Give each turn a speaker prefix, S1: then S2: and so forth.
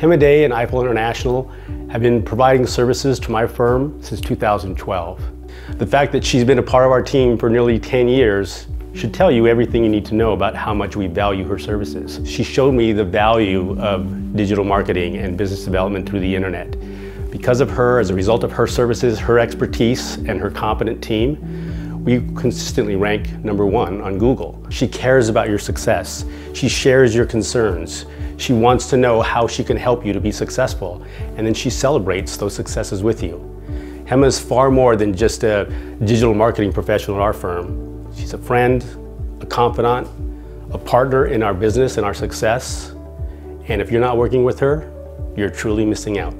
S1: Hema Dey and Iffel International have been providing services to my firm since 2012. The fact that she's been a part of our team for nearly 10 years should tell you everything you need to know about how much we value her services. She showed me the value of digital marketing and business development through the internet. Because of her, as a result of her services, her expertise, and her competent team, we consistently rank number one on Google. She cares about your success. She shares your concerns. She wants to know how she can help you to be successful. And then she celebrates those successes with you. Hema is far more than just a digital marketing professional at our firm. She's a friend, a confidant, a partner in our business and our success. And if you're not working with her, you're truly missing out.